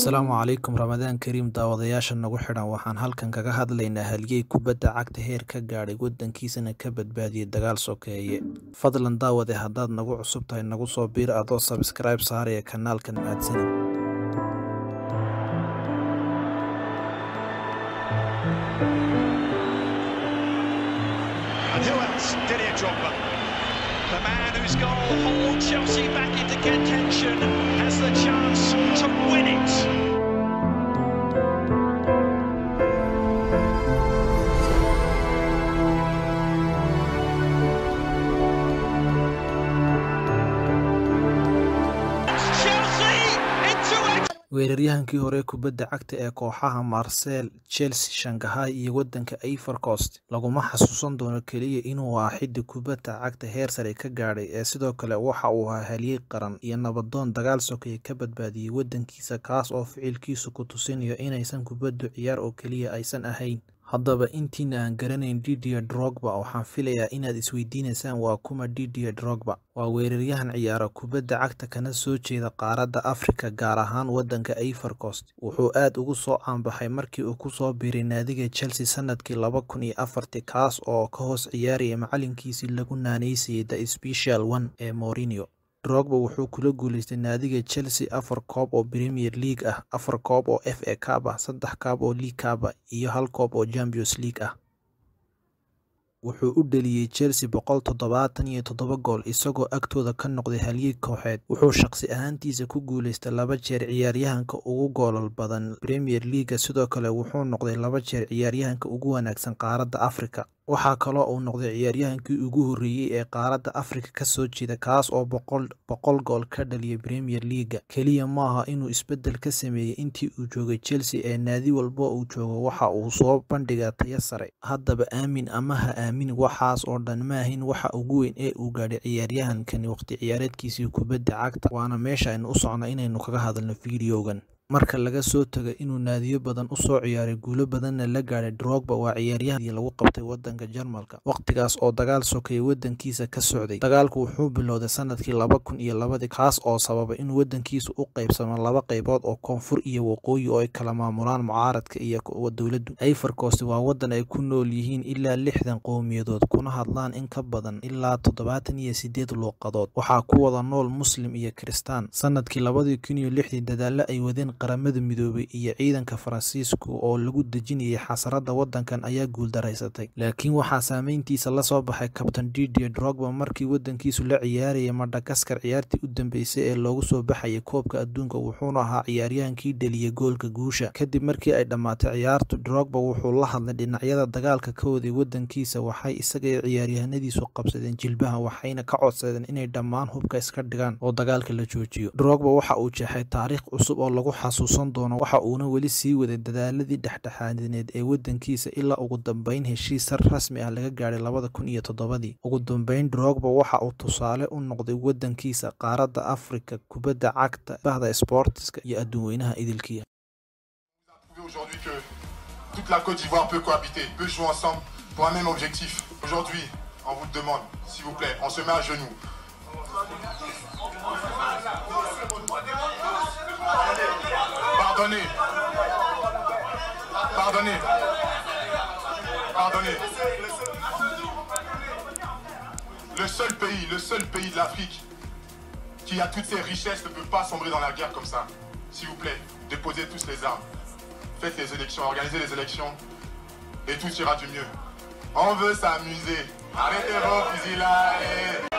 asalaamu calaykum ramadaan kariim daawadayaasha nagu xidhan waxaan halkan kaga hadlaynaa halyey kubadda cagta heer ka gaadhay waddankiisana ka badbaadiyey dagaal sokeeye fadlan daawade haddaad nagu cusub tahay nagu soo biir adoo sabskrayb saaraya kanaalkan else? The man whose goal hauled Chelsea back into contention has the chance to win it. Weeraryahankii hore kubadda cagta ee kooxaha marsel chelsea shangahay iyo waddanka ivory coast laguma xasuusan doono keliya inuu ahaa xiddi kubadda cagta heer sare ka gaadhay ee sidoo kale waxa uu ahaa halyey qaran iyo nabadoon dagaal sokeeye ka badbaadiyey waddankiisa kaas oo ficilkiisu ku tusinayo inaysan kubaddu ciyaar oo keliya aysan ahayn haddaba intiina aan garanayn didier drogba waxaan filayaa inaad isweydiinaysaan waa kuma didier drogba? Waa weeraryahan ciyaara kubadda cagta kana soo jeeda qaaradda afrika gaar ahaan waddanka ivory coast. Wuxuu aad ugu soo caanbaxay markii uu ku soo biiray naadiga chelsea sannadkii laba kun iyo afartii kaas oo ka hoos ciyaaraya macalinkiisii lagu naanaysayay the special one ee morinio drogba wuxuu kula guuleystay naadiga chelsea afar koob oo premier league ah afar koob oo f a cab ah saddex koob oo league cab ah iyo hal koob oo champions league ah. Wuxuu u dheliyey chelsea boqol toddobaatan iyo toddoba gool isagoo agtooda ka noqday halyey kooxeed. Wuxuu shaqsi ahaantiisa ku guuleystay laba jeer ciyaaryahanka ugu goolal badan premier leaga sidoo kale wuxuu noqday laba jeer ciyaaryahanka ugu wanaagsan qaaradda afrika waxaa kaloo uu noqday ciyaaryahankii ugu horreeyey ee qaaradda afrika ka soo jeeda kaas oo boqol gool ka dhaliyay premier leaga keliya maaha inuu isbeddel ka sameeyey intii uu joogay chelsea ee naadi walba uu joogo waxa uu soo bandhigaa tayo sare. Haddaba aamin ama ha aamin waxaas oo dhan maahin waxa ugu weyn ee uu gaadhay ciyaaryahankani waqti ciyaareedkiisii kubadda cagta waana meesha aynu u socno inaynu kaga hadalno fideogan marka laga soo tago inuu naadiyo badan u soo ciyaaray guulo badanna la gaadhay drogba waa ciyaaryahankii lagu qabtay waddanka jarmalka wakhtigaas oo dagaal sokeeye waddankiisa ka socday. Dagaalku wuxuu bilowday sannadkii laba kun iyo labadii kaas oo sababay in waddankiisu u qaybsamo laba qaybood oo koonfur iyo waqooyi oo ay kala maamulaan mucaaradka iyo dowladdu. Ivory waa waddan ay ku nool yihiin ilaa lixdan qowmiyadood kuna hadlaan in ka badan ilaa toddobaatan iyo sideed luuqadood. Waxaa ku wada nool muslim iyo kiristaan. Sanadkii labadii kun iyo lixdii dadaallo ay wadeen qaramada midoobay iyo ciidanka faransiisku oo lagu dejinayay xasarada waddankan ayaa guuldaraysatay laakiin waxaa saameyntiisa la soo baxay kabtan didier drogba markii waddankiisu la ciyaarayay madagaskar ciyaartii u dambeysay ee loogu soo baxayay koobka adduunka wuxuuna ahaa ciyaaryahankii dheliyay goolka guusha. Kadib markii ay dhammaatay ciyaartu drogba wuxuu la hadlay dhinacyada dagaalka ka waday waddankiisa waxay isaga ciyaaryahanadiisu qabsadeen jilbaha waxayna ka codsadeen inay dhammaan hubka iska dhigaan oo dagaalka la joojiyo. Drogba waxa uu jeexay taariikh cusub oo lagu xasuusan doono waxa uuna weli sii waday dadaaladii dhexdhexaadineed ee waddankiisa ilaa ugu dambeyn heshiis sar rasmi ah laga gaadhay labada kun iyo toddobadii. Ugu dambeyn drogba waxa uu tusaale u noqday waddankiisa qaaradda afrika kubadda cagta bahda sboortiska iyo adduunweynaha prouver aujourd'hui on vous demande, s'il vous plaît, on se met à genoux. Pardonnez. Pardonnez. Pardonnez. Le seul pays, le seul pays de l'Afrique qui a toutes ses richesses ne peut pas sombrer dans la guerre comme ça. S'il vous plaît, déposez tous les armes. Faites les élections, organisez les élections et tout ira du mieux. On veut s'amuser. Arrêtez vos fusillades.